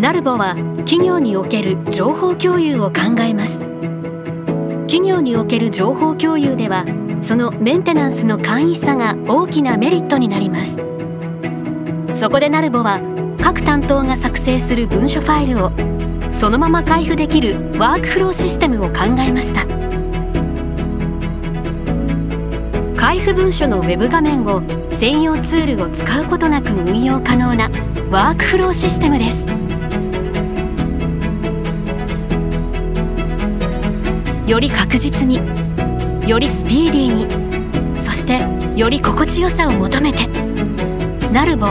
ナルボは企業における情報共有を考えます。企業における情報共有ではそのメンテナンスの簡易さが大きなメリットになります。そこでナルボは各担当が作成する文書ファイルをそのまま開封できるワークフローシステムを考えました。開封文書のウェブ画面を専用ツールを使うことなく運用可能なワークフローシステムです。より確実によりスピーディーにそしてより心地よさを求めてナルボ